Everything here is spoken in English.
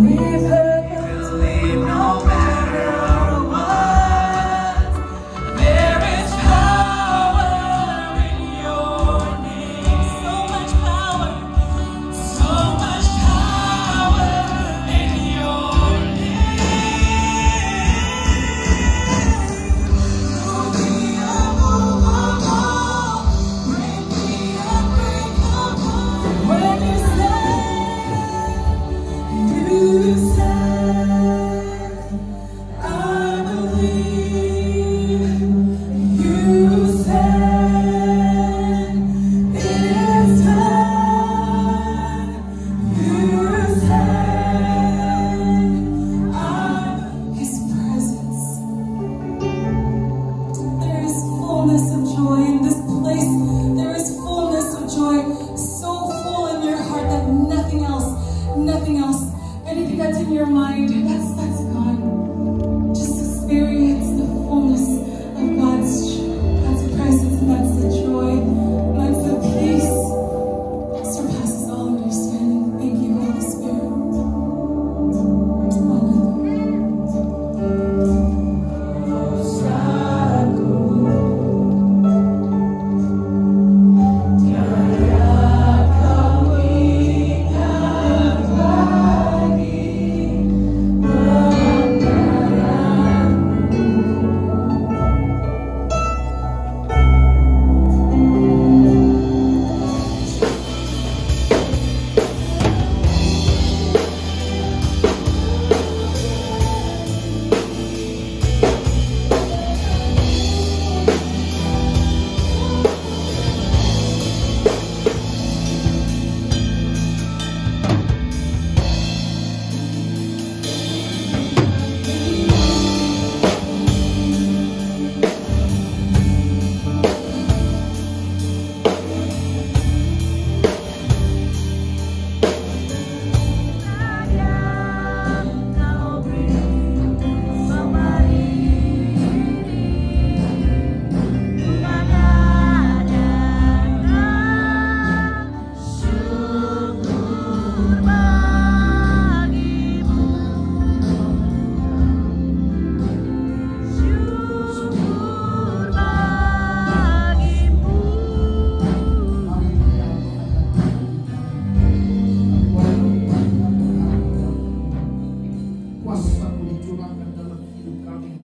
nothing your mind, that's